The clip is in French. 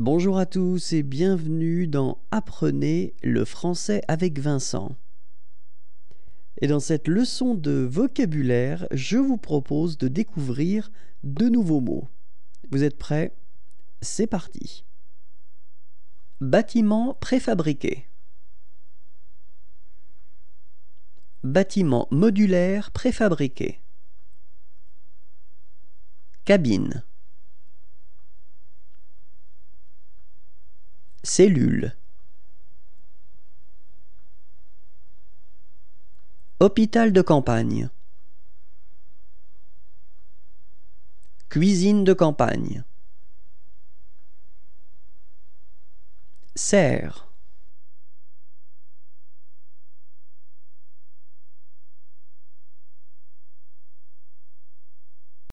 Bonjour à tous et bienvenue dans Apprenez le français avec Vincent. Et dans cette leçon de vocabulaire, je vous propose de découvrir de nouveaux mots. Vous êtes prêts? C'est parti. Bâtiment préfabriqué. Bâtiment modulaire préfabriqué. Cabine. Cellule. Hôpital de campagne. Cuisine de campagne. Serre.